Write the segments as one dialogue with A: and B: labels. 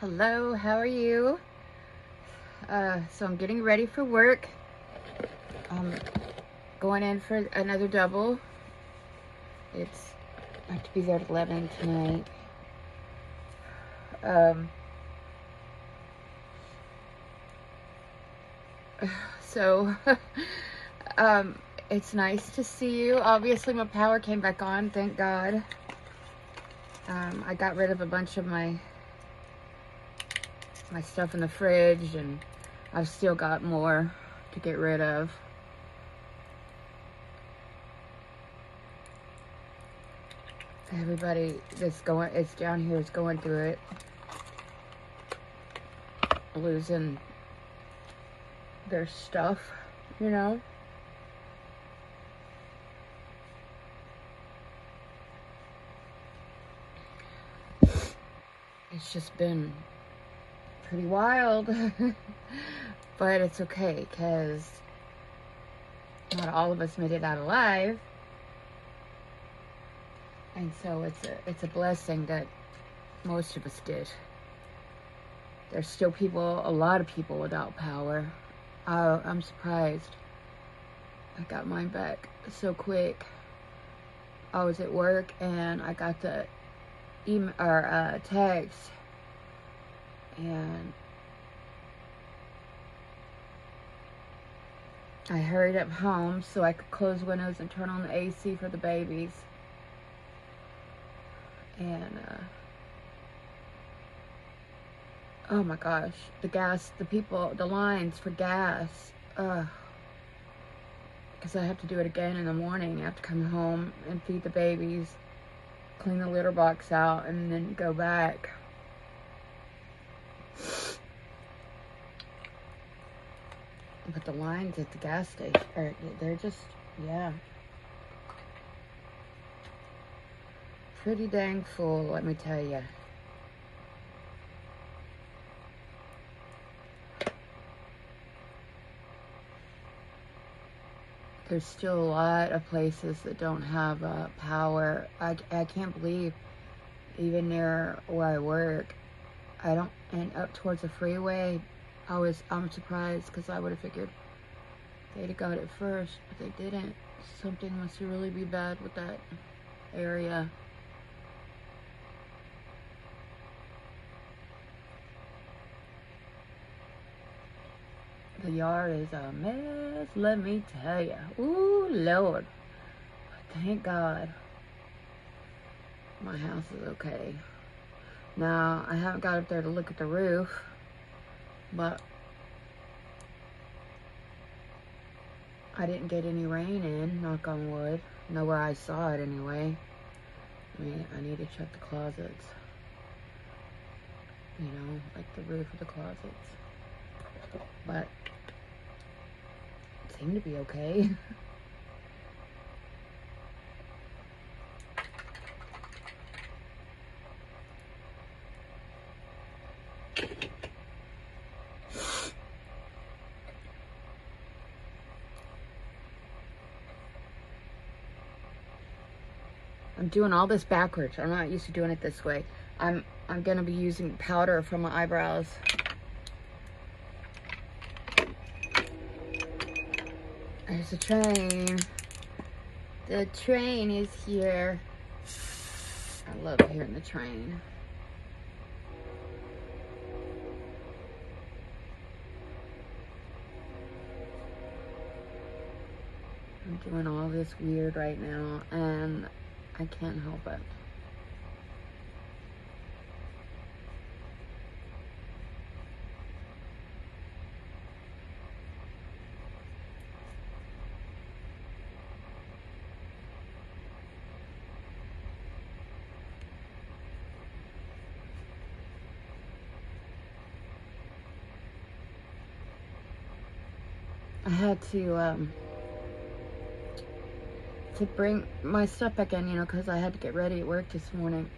A: Hello, how are you? Uh, so I'm getting ready for work. I'm going in for another double. It's, I have to be there at 11 tonight. Um, so, um, it's nice to see you. Obviously, my power came back on, thank God. Um, I got rid of a bunch of my my stuff in the fridge and I've still got more to get rid of. Everybody that's going, it's down here is going through it. Losing their stuff, you know? It's just been pretty wild. but it's okay because not all of us made it out alive. And so it's a, it's a blessing that most of us did. There's still people, a lot of people without power. Uh, I'm surprised. I got mine back so quick. I was at work and I got the email or uh, text and I hurried up home so I could close windows and turn on the AC for the babies. And, uh, oh my gosh, the gas, the people, the lines for gas, because I have to do it again in the morning. I have to come home and feed the babies, clean the litter box out, and then go back. But the lines at the gas station, are, they're just, yeah. Pretty dang full, let me tell you. There's still a lot of places that don't have uh, power. I, I can't believe even near where I work, I don't, and up towards the freeway, I was, I'm surprised because I would have figured they'd have got it first, but they didn't. Something must really be bad with that area. The yard is a mess, let me tell you. Ooh, Lord. Thank God my house is okay. Now, I haven't got up there to look at the roof, but I didn't get any rain in, knock on wood. Nowhere I saw it anyway. I mean, I need to check the closets. You know, like the roof of the closets. But, it seemed to be okay. Doing all this backwards. I'm not used to doing it this way. I'm I'm gonna be using powder for my eyebrows. There's a train. The train is here. I love hearing the train. I'm doing all this weird right now and I can't help it. I had to um, to bring my stuff back in, you know, because I had to get ready at work this morning.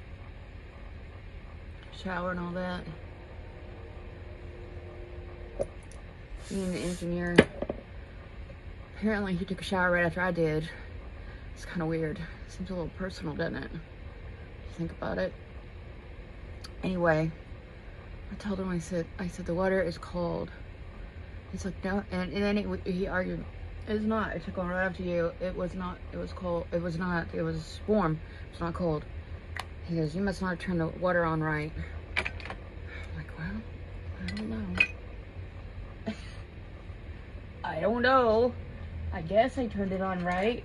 A: Shower and all that. Me and the engineer, apparently he took a shower right after I did. It's kind of weird. Seems a little personal, doesn't it? Think about it. Anyway, I told him, I said, I said, the water is cold. He's like, no. And, and then he, he argued, it's not. It's going right after you. It was not. It was cold. It was not. It was warm. It's not cold. He goes, you must not turn the water on right. I'm like, well, I don't know. I don't know. I guess I turned it on right.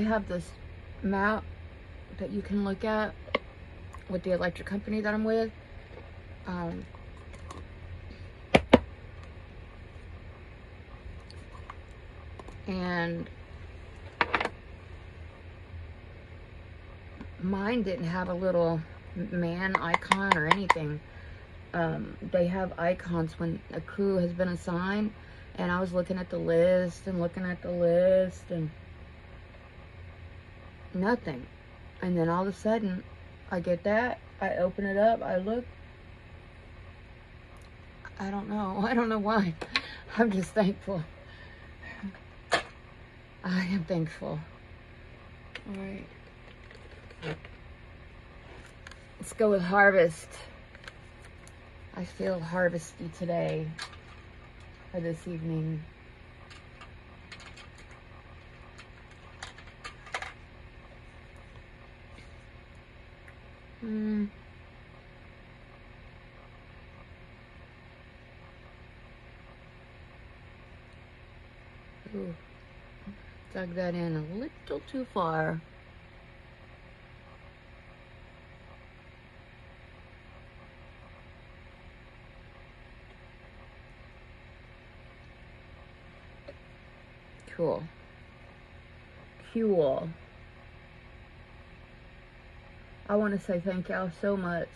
A: They have this map that you can look at with the electric company that I'm with. Um, and mine didn't have a little man icon or anything. Um, they have icons when a crew has been assigned and I was looking at the list and looking at the list and nothing. And then all of a sudden, I get that. I open it up. I look. I don't know. I don't know why. I'm just thankful. I am thankful. All right. Let's go with harvest. I feel harvesty today or this evening. Mm. Ooh. Dug that in a little too far. Cool. Cool. I want to say thank y'all so much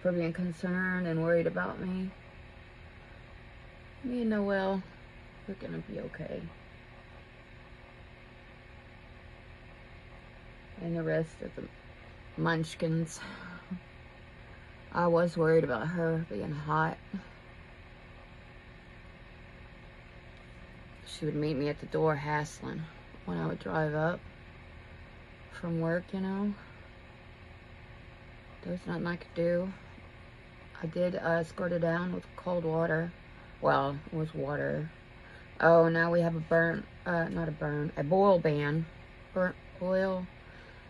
A: for being concerned and worried about me. Me and Noel, we're going to be okay. And the rest of the munchkins. I was worried about her being hot. She would meet me at the door hassling when I would drive up from work, you know. There was nothing I could do. I did uh, squirt it down with cold water. Well, it was water. Oh, now we have a burn, uh, not a burn, a boil ban. Burnt oil.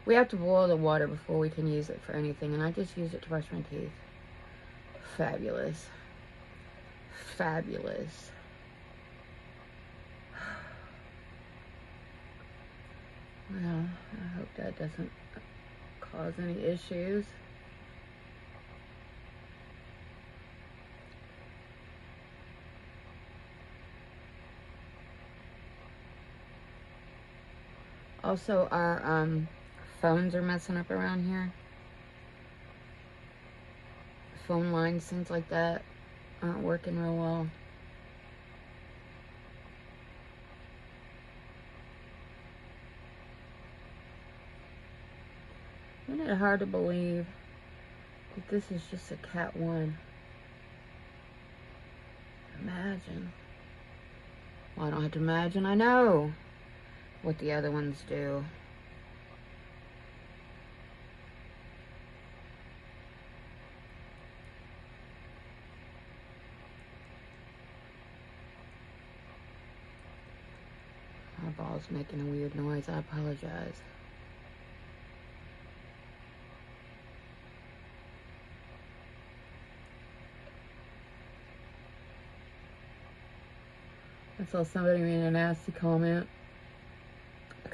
A: We have to boil the water before we can use it for anything, and I just use it to brush my teeth. Fabulous. Fabulous. Well, I hope that doesn't cause any issues. Also, our um, phones are messing up around here. Phone lines, things like that, aren't working real well. Isn't it hard to believe that this is just a Cat 1? Imagine. Well, I don't have to imagine, I know what the other ones do. My ball's making a weird noise. I apologize. I saw somebody made a nasty comment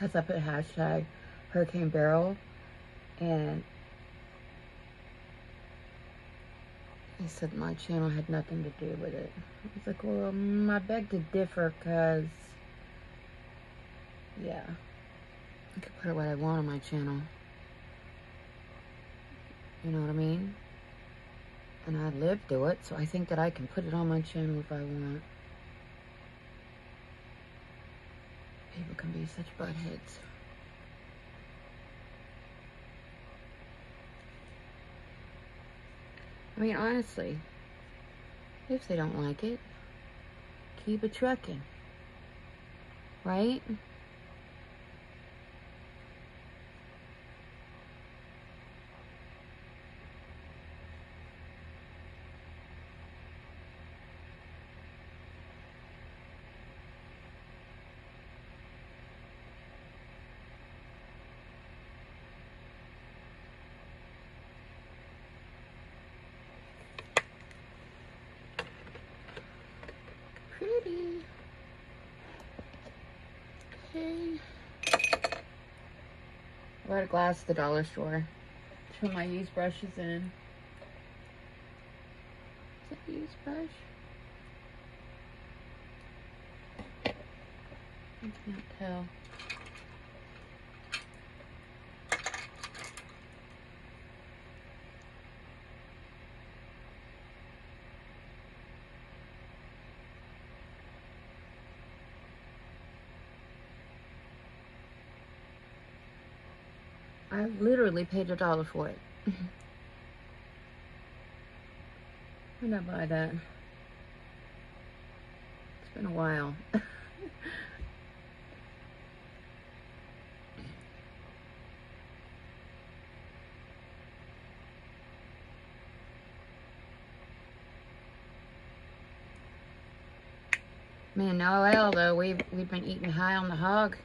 A: because I put hashtag Hurricane Beryl and he said my channel had nothing to do with it. I was like, well, um, I beg to differ because, yeah, I can put what I want on my channel. You know what I mean? And I live through it, so I think that I can put it on my channel if I want. People can be such buttheads. I mean, honestly, if they don't like it, keep it trucking. Right? Pretty. Bought a glass at the dollar store. To put my used brushes in. Is it a used brush? I can't tell. I literally paid a dollar for it. When did I buy that? It's been a while. Man, Noel though, we've we've been eating high on the hog,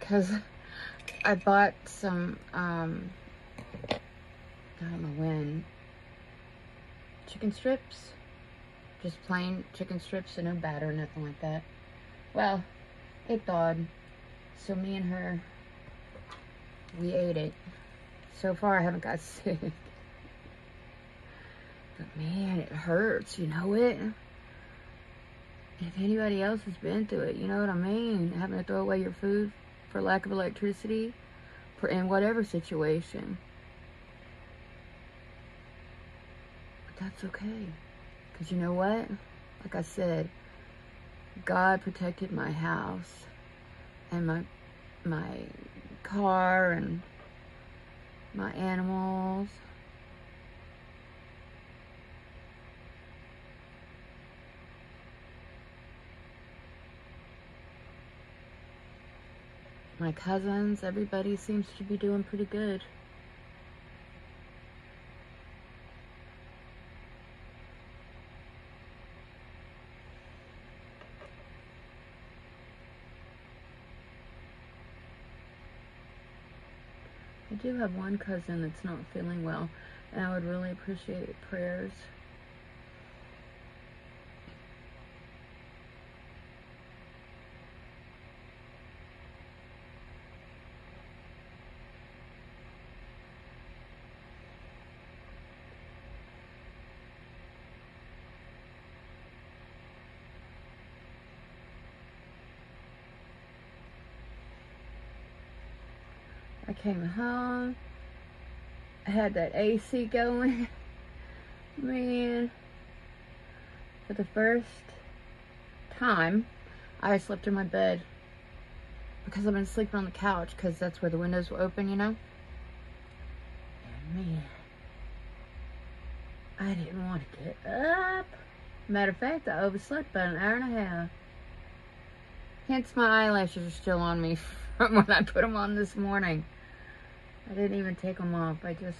A: cause I bought some um I don't know when chicken strips, just plain chicken strips, and no batter, nothing like that. Well, it thawed, so me and her we ate it. So far, I haven't got sick, but man, it hurts. You know it if anybody else has been through it, you know what I mean? Having to throw away your food for lack of electricity for in whatever situation. But that's okay. Because you know what? Like I said, God protected my house and my my car and my animals. My cousins, everybody seems to be doing pretty good. I do have one cousin that's not feeling well, and I would really appreciate prayers. I came home. I had that AC going. Man. For the first time, I slept in my bed. Because I've been sleeping on the couch because that's where the windows were open, you know? And man, I didn't want to get up. Matter of fact, I overslept about an hour and a half. Hence my eyelashes are still on me from when I put them on this morning. I didn't even take them off. I just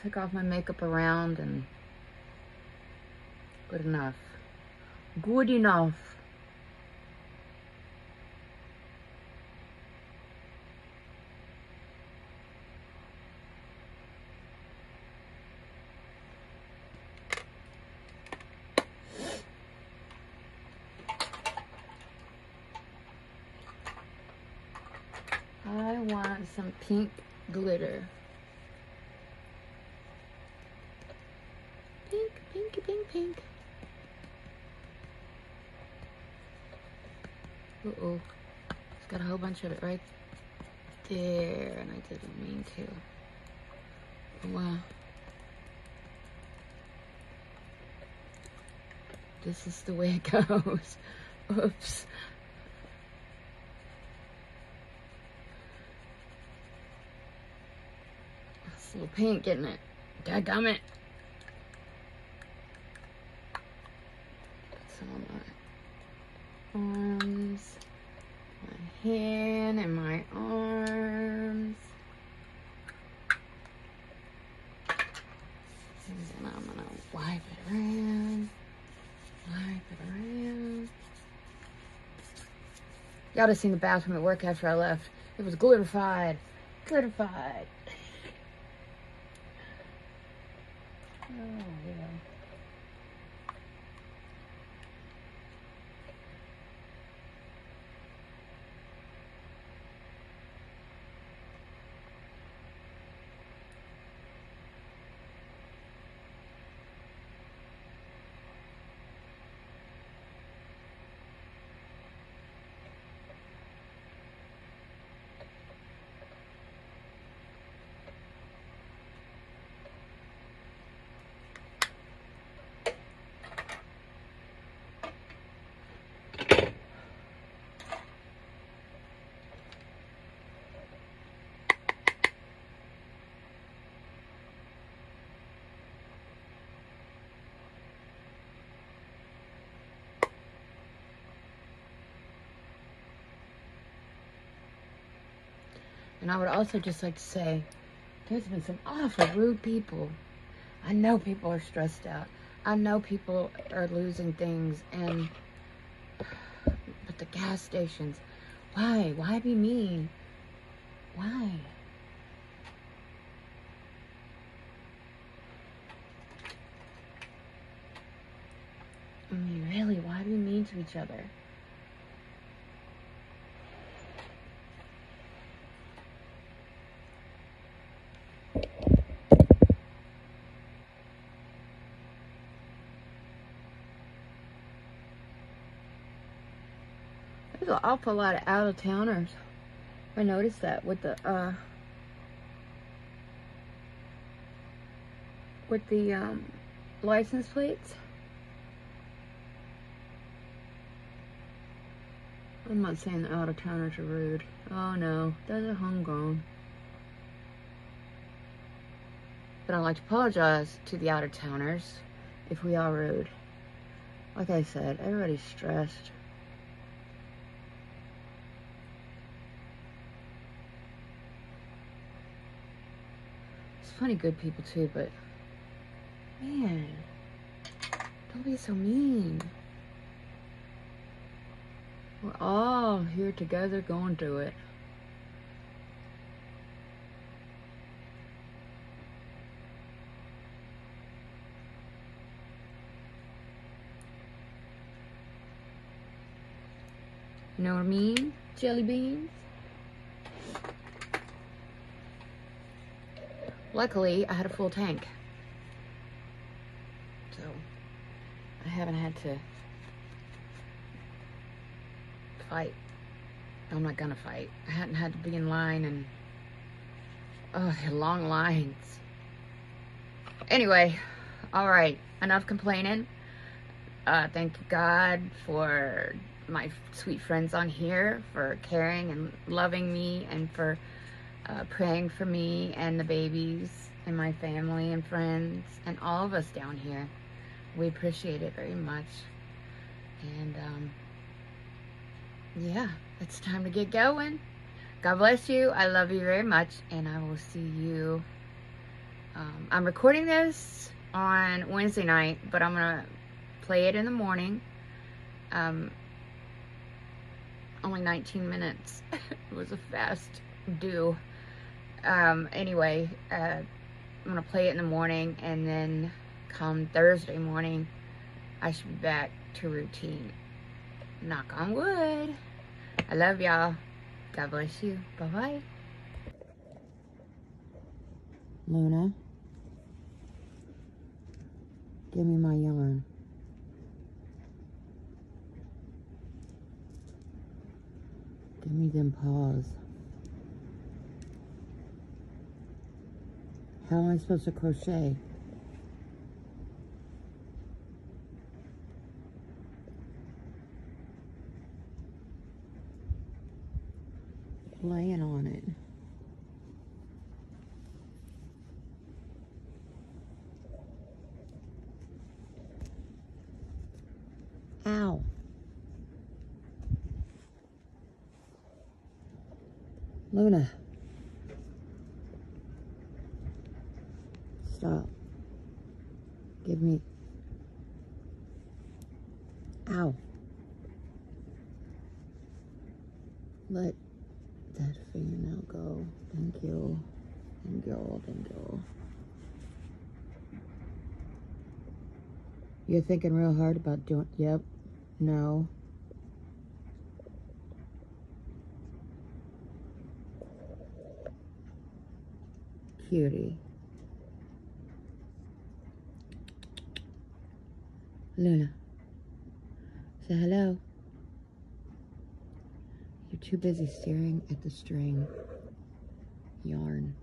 A: took off my makeup around and good enough. Good enough. I want some pink glitter. Pink, pinky, pink, pink. Uh-oh. It's got a whole bunch of it right there, and I didn't mean to. Wow. This is the way it goes. Oops. Little paint getting it. Dadgummit. Put some on my arms, my hand, and my arms. And then I'm gonna wipe it around. Wipe it around. Y'all just seen the bathroom at work after I left. It was glorified. Glorified. Oh, yeah. And I would also just like to say, there's been some awful rude people. I know people are stressed out. I know people are losing things and but the gas stations, why? Why be mean? Why? I mean, really, why be mean to each other? There's an awful lot of out of towners. I noticed that with the uh with the um license plates. I'm not saying the out of towners are rude. Oh no, those are homegrown. But I'd like to apologize to the out of towners if we are rude. Like I said, everybody's stressed. Plenty good people too, but man, don't be so mean. We're all here together going through it. You know what I mean? Jelly beans. Luckily, I had a full tank. So, I haven't had to fight. I'm not gonna fight. I hadn't had to be in line and, oh, long lines. Anyway, all right, enough complaining. Uh, thank God for my sweet friends on here for caring and loving me and for uh, praying for me and the babies and my family and friends and all of us down here. We appreciate it very much. And um, yeah, it's time to get going. God bless you. I love you very much. And I will see you. Um, I'm recording this on Wednesday night, but I'm going to play it in the morning. Um, only 19 minutes. it was a fast do. Um, anyway, uh, I'm gonna play it in the morning and then come Thursday morning, I should be back to routine. Knock on wood. I love y'all. God bless you. Bye-bye. Luna, give me my yarn. Give me them paws. How am I supposed to crochet? Laying on it. Ow. Luna. You. You're thinking real hard about doing. Yep. No. Cutie. Luna. Say hello. You're too busy staring at the string yarn.